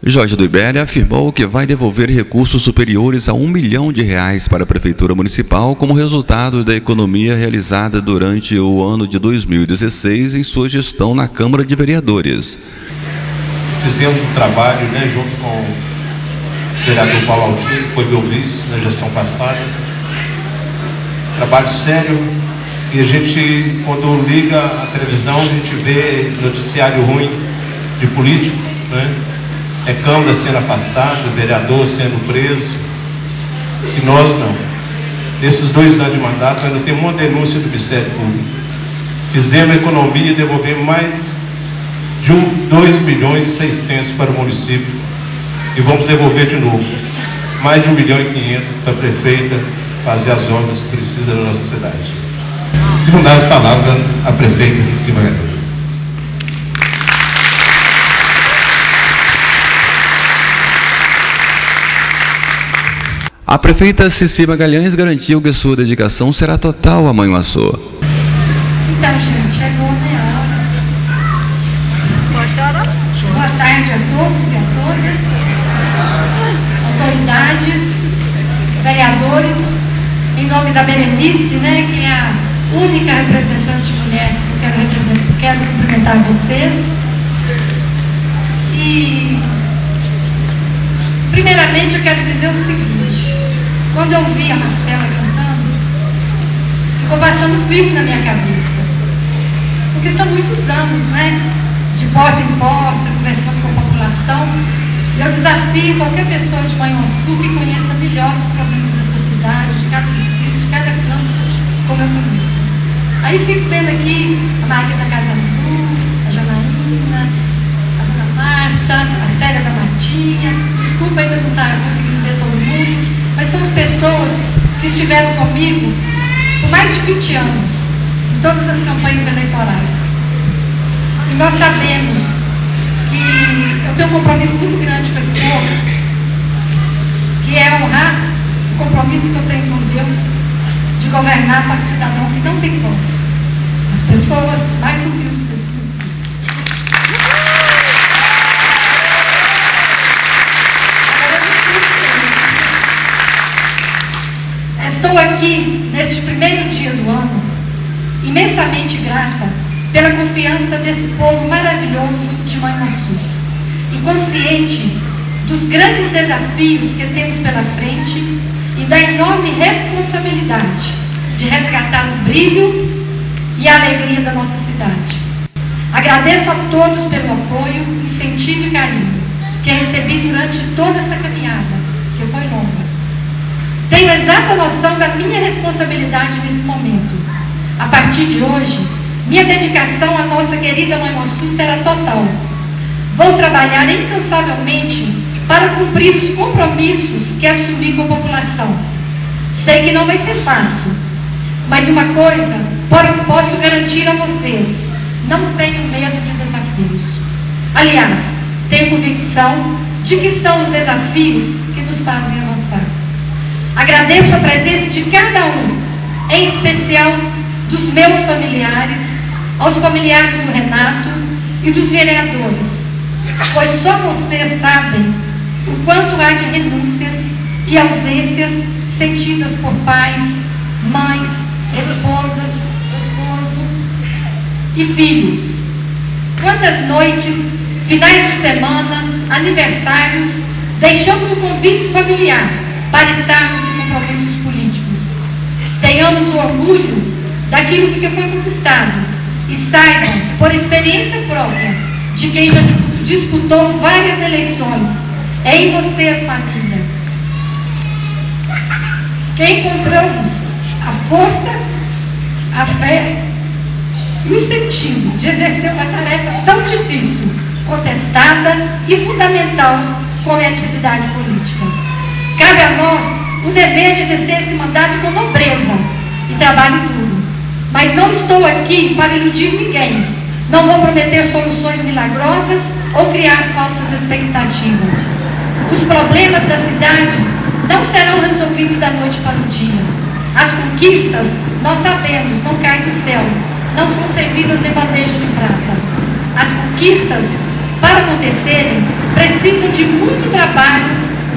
Jorge do Ibéria afirmou que vai devolver recursos superiores a um milhão de reais para a Prefeitura Municipal como resultado da economia realizada durante o ano de 2016 em sua gestão na Câmara de Vereadores. Fizemos um trabalho né, junto com o vereador Paulo Altino, que foi meu vice na gestão passada. Trabalho sério. E a gente, quando liga a televisão, a gente vê noticiário ruim de político, né? É Câmara sendo afastado, vereador sendo preso, e nós não. Nesses dois anos de mandato, ainda tem uma denúncia do Ministério Público. Fizemos economia e devolvemos mais de 2 milhões e 600 para o município e vamos devolver de novo mais de 1 milhão e 500 para a prefeita fazer as obras que precisa da nossa cidade. E dar a palavra à prefeita Cecília Magalhães. A prefeita Cici Magalhães garantiu que sua dedicação será total a Manhuaçu. Então, gente, chegou né, a hora. Pode chorar? Boa tarde a todos e a todas, autoridades, vereadores, em nome da Berenice, né, que é a única representante mulher que eu quero, quero cumprimentar vocês. E, primeiramente, eu quero dizer o seguinte. Quando eu vi a Marcela cantando, ficou passando frio na minha cabeça. Porque são muitos anos, né? De porta em porta, conversando com a população. E eu desafio qualquer pessoa de Manhuaçu que conheça melhor os problemas dessa cidade, de cada distrito, de cada canto, como eu conheço. Aí fico vendo aqui a Maria da Casa Azul, a Janaína, a Dona Marta, a Célia da Martinha. Desculpa ainda não estar tá conseguindo são pessoas que estiveram comigo por mais de 20 anos, em todas as campanhas eleitorais. E nós sabemos que eu tenho um compromisso muito grande com esse povo, que é honrar o compromisso que eu tenho com Deus de governar para o cidadão que não tem voz. As pessoas mais humildes Estou aqui, neste primeiro dia do ano, imensamente grata pela confiança desse povo maravilhoso de Manhuaçu e consciente dos grandes desafios que temos pela frente e da enorme responsabilidade de resgatar o brilho e a alegria da nossa cidade. Agradeço a todos pelo apoio, incentivo e carinho que recebi durante toda essa caminhada, que foi longa. Tenho exata noção da minha responsabilidade nesse momento. A partir de hoje, minha dedicação à nossa querida Mãe Mossu será total. Vou trabalhar incansavelmente para cumprir os compromissos que assumi com a população. Sei que não vai ser fácil, mas uma coisa posso garantir a vocês: não tenho medo de desafios. Aliás, tenho convicção de que são os desafios que nos fazem avançar. Agradeço a presença de cada um, em especial dos meus familiares, aos familiares do Renato e dos vereadores, pois só vocês sabem o quanto há de renúncias e ausências sentidas por pais, mães, esposas, esposo e filhos. Quantas noites, finais de semana, aniversários, deixamos o convite familiar para estarmos compromissos políticos. Tenhamos o orgulho daquilo que foi conquistado e saibam, por experiência própria, de quem já disputou várias eleições, é em vocês, família. Que encontramos a força, a fé e o sentido de exercer uma tarefa tão difícil, contestada e fundamental como é a atividade política. Cabe a nós o dever de exercer esse mandato com nobreza e trabalho duro. Mas não estou aqui para iludir ninguém. Não vou prometer soluções milagrosas ou criar falsas expectativas. Os problemas da cidade não serão resolvidos da noite para o dia. As conquistas, nós sabemos, não caem do céu, não são servidas em bandeja de prata. As conquistas, para acontecerem, precisam de de muito trabalho,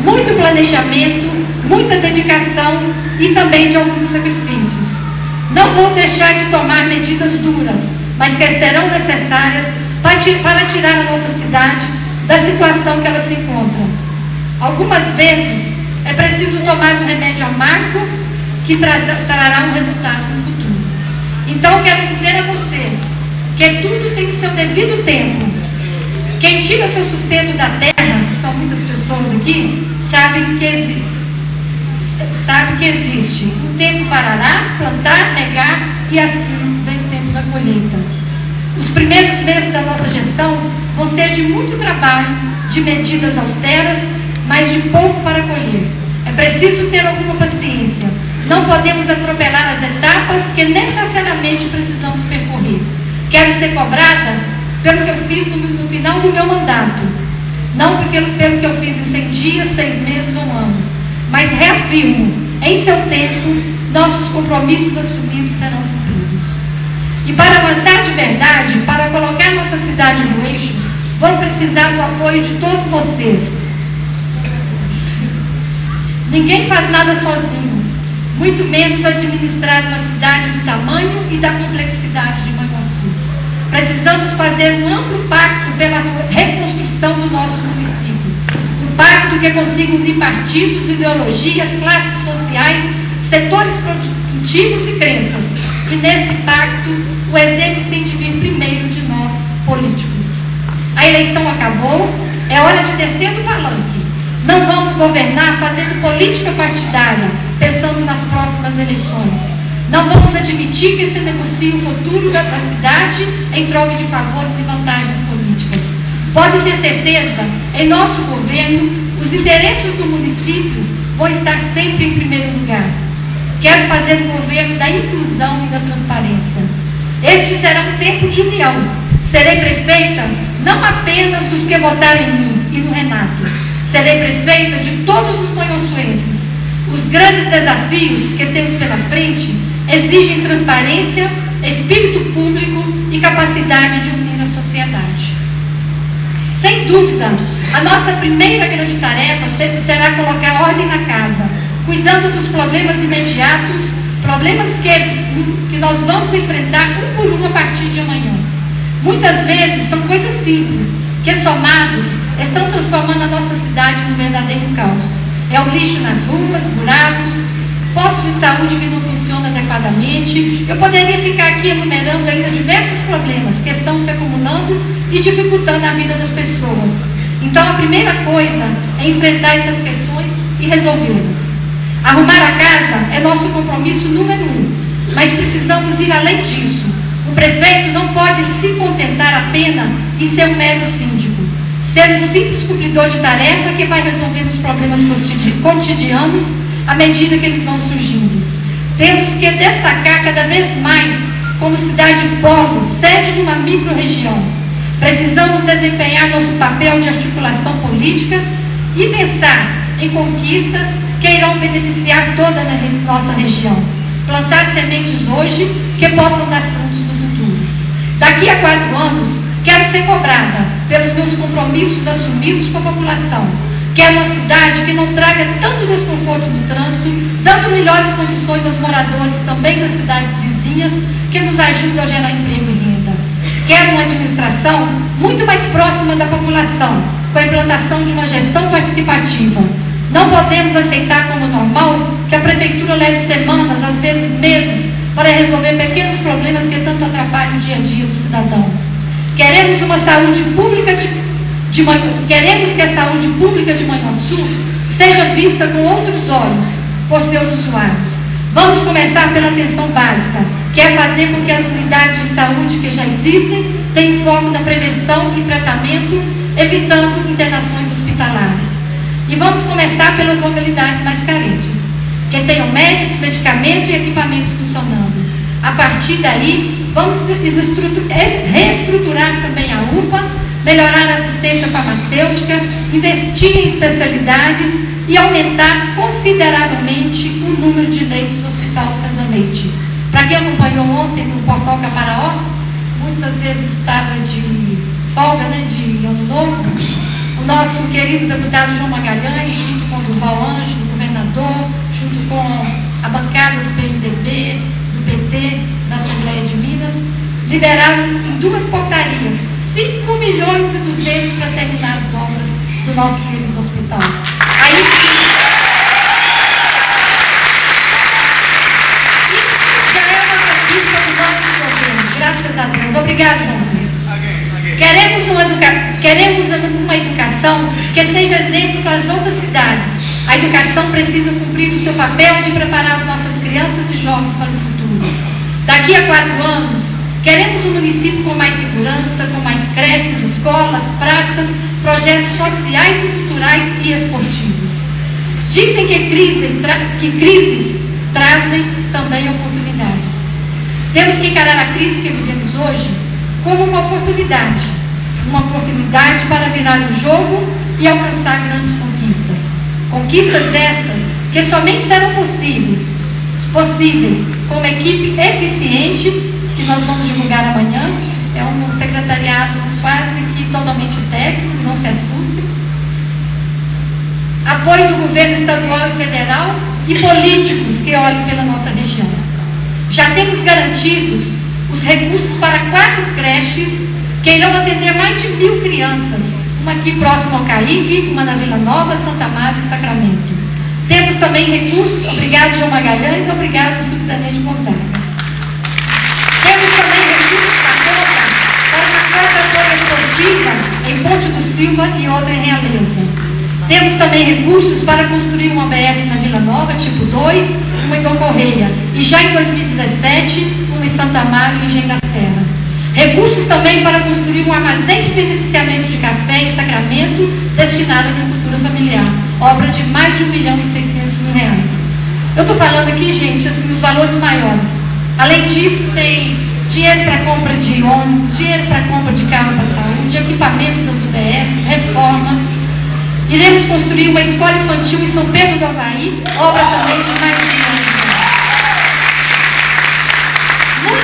muito planejamento, muita dedicação e também de alguns sacrifícios. Não vou deixar de tomar medidas duras, mas que serão necessárias para tirar a nossa cidade da situação que ela se encontra. Algumas vezes é preciso tomar um remédio amargo que trará um resultado no futuro. Então, quero dizer a vocês que tudo tem o seu devido tempo. Quem tira seu sustento da terra, que são muitas pessoas aqui, sabem que existe sabe que existe um tempo para arar, plantar, regar e assim vem o tempo da colheita. Os primeiros meses da nossa gestão vão ser de muito trabalho, de medidas austeras, mas de pouco para colher. É preciso ter alguma paciência. Não podemos atropelar as etapas que necessariamente precisamos percorrer. Quero ser cobrada pelo que eu fiz no, final do meu mandato, não pelo, pelo que eu fiz em 100 dias, seis meses ou um ano em seu tempo, nossos compromissos assumidos serão cumpridos. E para avançar de verdade, para colocar nossa cidade no eixo, vão precisar do apoio de todos vocês. Ninguém faz nada sozinho, muito menos administrar uma cidade do tamanho e da complexidade de Manhuaçu. Precisamos fazer um amplo pacto pela reconstrução do nosso pacto que consiga unir partidos, ideologias, classes sociais, setores produtivos e crenças. E nesse pacto, o exemplo tem de vir primeiro de nós, políticos. A eleição acabou, é hora de descer do palanque. Não vamos governar fazendo política partidária, pensando nas próximas eleições. Não vamos admitir que se negocie o futuro da cidade em troca de favores e vantagens políticas. Pode ter certeza, em nosso governo, os interesses do município vão estar sempre em primeiro lugar. Quero fazer um governo da inclusão e da transparência. Este será um tempo de união. Serei prefeita não apenas dos que votaram em mim e no Renato. Serei prefeita de todos os manhuaçuenses. Os grandes desafios que temos pela frente exigem transparência, espírito público e capacidade de unir a sociedade. Sem dúvida, a nossa primeira grande tarefa será colocar ordem na casa, cuidando dos problemas imediatos, problemas que, que nós vamos enfrentar um por um a partir de amanhã. Muitas vezes são coisas simples, que somados estão transformando a nossa cidade num verdadeiro caos. É o lixo nas ruas, buracos, postos de saúde que não funcionam adequadamente. Eu poderia ficar aqui enumerando ainda diversos problemas que estão se acumulando e dificultando a vida das pessoas. Então, a primeira coisa é enfrentar essas questões e resolvê-las. Arrumar a casa é nosso compromisso número um, mas precisamos ir além disso. O prefeito não pode se contentar apenas em ser um mero síndico, ser um simples cumpridor de tarefa que vai resolvendo os problemas cotidianos à medida que eles vão surgindo. Temos que destacar cada vez mais como cidade polo, sede de uma micro-região. Precisamos desempenhar nosso papel de articulação política e pensar em conquistas que irão beneficiar toda a nossa região. Plantar sementes hoje que possam dar frutos no futuro. Daqui a quatro anos, quero ser cobrada pelos meus compromissos assumidos com a população Quer é uma cidade que não traga tanto desconforto no trânsito, dando melhores condições aos moradores também das cidades vizinhas, que nos ajuda a gerar emprego e renda. Quer uma administração muito mais próxima da população, com a implantação de uma gestão participativa. Não podemos aceitar como normal que a prefeitura leve semanas, às vezes meses, para resolver pequenos problemas que tanto atrapalham o dia a dia do cidadão. Queremos uma saúde pública de de queremos que a saúde pública de Manhuaçu seja vista com outros olhos por seus usuários. Vamos começar pela atenção básica, que é fazer com que as unidades de saúde que já existem tenham foco na prevenção e tratamento, evitando internações hospitalares. E vamos começar pelas localidades mais carentes, que tenham médicos, medicamentos e equipamentos funcionando. A partir daí, vamos reestruturar também a UPA melhorar a assistência farmacêutica, investir em especialidades e aumentar consideravelmente o número de leitos do Hospital César Leite. Para quem acompanhou ontem no portal Caparaó, muitas vezes estava de folga, né, de ano novo, o nosso querido deputado João Magalhães, junto com o Duval Anjo, o governador, junto com a bancada do PMDB, do PT, da Assembleia de Minas, liberaram em duas portarias 5 milhões e 200 para terminar as obras do nosso querido hospital. Aí Deus. Obrigado, Joãozinho. Queremos uma, educa... Queremos uma educação que seja exemplo para as outras cidades. A educação precisa cumprir o seu papel de preparar as nossas crianças e jovens para o futuro. Daqui a quatro anos, queremos um município com mais segurança, com mais creches, escolas, praças, projetos sociais e culturais e esportivos. Dizem que, crise tra... que crises trazem também oportunidades. Temos que encarar a crise que vivemos hoje como uma oportunidade, uma oportunidade para virar o jogo e alcançar grandes conquistas. Conquistas estas que somente serão possíveis, possíveis com uma equipe eficiente, que nós vamos divulgar amanhã. É um secretariado quase que totalmente técnico, não se assustem. Apoio do governo estadual e federal e políticos que olhem pela nossa região. Já temos garantidos os recursos para quatro creches que irão atender mais de mil crianças, uma aqui próximo ao Caíque, uma na Vila Nova, Santa Maria e Sacramento. Temos também recursos, obrigado João Magalhães, obrigado subtenente Gonzaga. Temos também recursos para uma cota esportiva em Ponte do Silva e outra em Realeza. Temos também recursos para construir um ABS na Vila Nova, tipo 2, Dom Correia. E já em 2017, uma em Santa Amaro e Serra. Recursos também para construir um armazém de beneficiamento de café em Sacramento, destinado à agricultura familiar. Obra de mais de 1 milhão e 600 mil reais. Eu estou falando aqui, gente, assim, os valores maiores. Além disso, tem dinheiro para compra de ônibus, dinheiro para compra de carro para saúde, equipamento das UBS, reforma, Iremos construir uma escola infantil em São Pedro do Havaí, obra também de mais de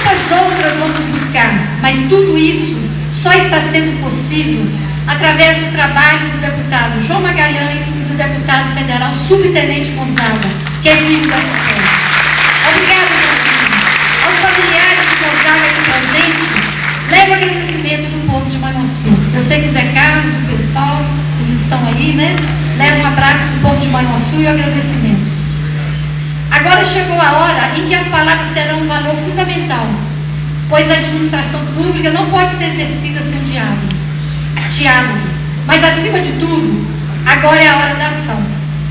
Muitas outras vamos buscar, mas tudo isso só está sendo possível através do trabalho do deputado João Magalhães e do deputado federal subtenente Gonzaga, que é filho da Sofia. Obrigada. Aos familiares de Gonzaga aqui presentes, levo agradecimento do povo de Manhuaçu. Eu sei que Zé Carlos, o Pedro Paulo, eles estão aí, né? Leva um abraço do povo de Manhuaçu e o agradecimento. Agora chegou a hora em que as palavras terão um valor fundamental, pois a administração pública não pode ser exercida sem diálogo. Diálogo. Mas acima de tudo, agora é a hora da ação.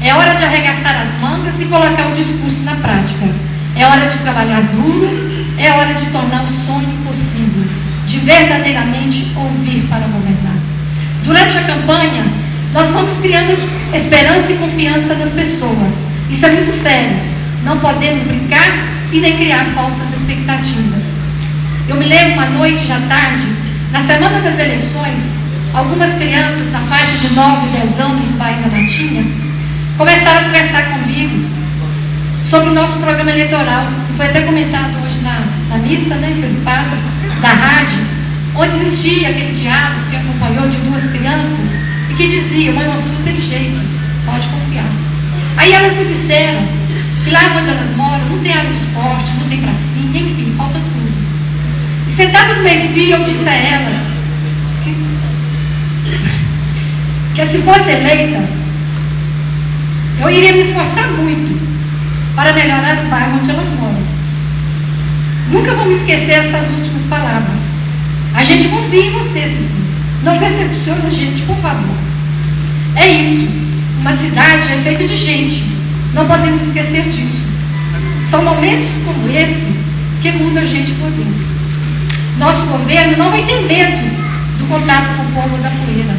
É hora de arregaçar as mangas e colocar o discurso na prática. É hora de trabalhar duro, é hora de tornar o sonho possível, de verdadeiramente ouvir para governar. Durante a campanha, nós vamos criando esperança e confiança nas pessoas. Isso é muito sério. Não podemos brincar e nem criar falsas expectativas. Eu me lembro uma noite já tarde, na semana das eleições, algumas crianças na faixa de 9, 10 anos do bairro da Matinha começaram a conversar comigo sobre o nosso programa eleitoral, que foi até comentado hoje na, na missa, né, pelo padre, da rádio, onde existia aquele diálogo que acompanhou de duas crianças que dizia, mãe, nosso tem jeito, pode confiar. Aí elas me disseram que lá onde elas moram não tem área de esporte, não tem pracinha, enfim, falta tudo. E sentado no meio-fio, eu disse a elas que, que se fosse eleita, eu iria me esforçar muito para melhorar o bairro onde elas moram. Nunca vou me esquecer essas últimas palavras. A gente confia em vocês, assim. Não decepciona a gente, por favor. É isso. Uma cidade é feita de gente. Não podemos esquecer disso. São momentos como esse que mudam a gente por dentro. Nosso governo não vai ter medo do contato com o povo da poeira.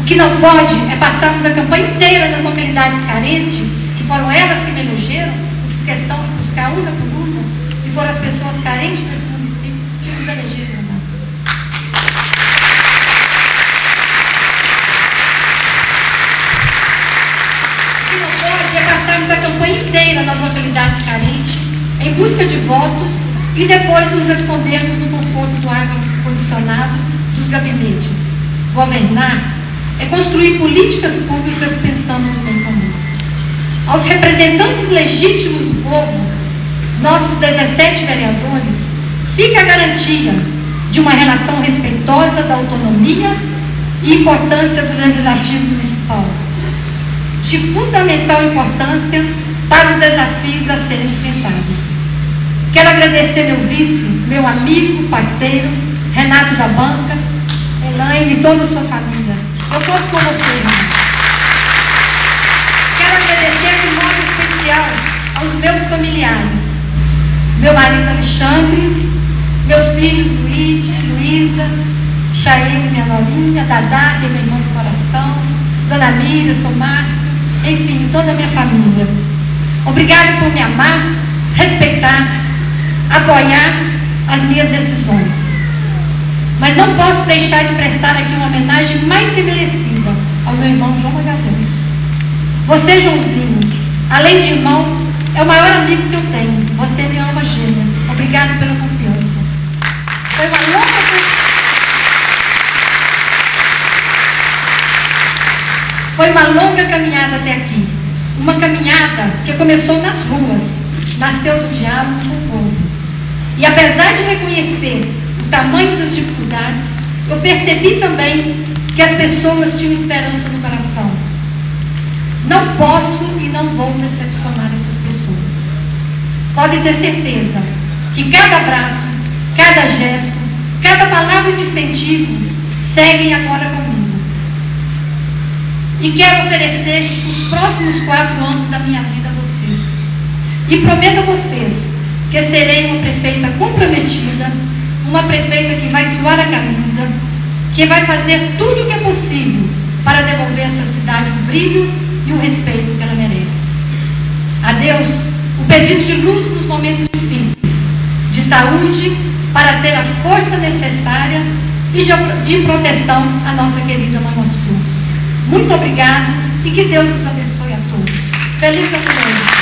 O que não pode é passarmos a campanha inteira nas localidades carentes, que foram elas que me elegeram, eu fiz questão de buscar uma por uma, e foram as pessoas carentes a campanha inteira nas localidades carentes, em busca de votos, e depois nos respondermos no conforto do ar condicionado dos gabinetes. Governar é construir políticas públicas pensando no bem comum. Aos representantes legítimos do povo, nossos 17 vereadores, fica a garantia de uma relação respeitosa da autonomia e importância do Legislativo Municipal, de fundamental importância para os desafios a serem enfrentados. Quero agradecer meu vice, meu amigo, parceiro, Renato da Banca, Elaine e toda a sua família. Eu conto com vocês. Quero agradecer de modo especial aos meus familiares, meu marido Alexandre, meus filhos Luiz, Luísa, Chaene, minha novinha, Dadá, que é minha irmã do coração, Dona Miriam, sou Márcio, enfim, toda a minha família. Obrigado por me amar, respeitar, apoiar as minhas decisões. Mas não posso deixar de prestar aqui uma homenagem mais que merecida ao meu irmão João Magalhães. Você, Joãozinho, além de irmão, é o maior amigo que eu tenho. Você me ama, gêmea. Obrigado pela confiança. Foi uma Foi uma longa caminhada até aqui. Uma caminhada que começou nas ruas, nasceu do diálogo com o povo. E apesar de reconhecer o tamanho das dificuldades, eu percebi também que as pessoas tinham esperança no coração. Não posso e não vou decepcionar essas pessoas. Podem ter certeza que cada abraço, cada gesto, cada palavra de incentivo seguem agora comigo. E quero oferecer os próximos quatro anos da minha vida a vocês. E prometo a vocês que serei uma prefeita comprometida, uma prefeita que vai suar a camisa, que vai fazer tudo o que é possível para devolver essa cidade o brilho e o respeito que ela merece. A Deus, o pedido de luz nos momentos difíceis, de saúde para ter a força necessária e de, proteção à nossa querida Manhuaçu. Muito obrigado e que Deus os abençoe a todos. Feliz novo.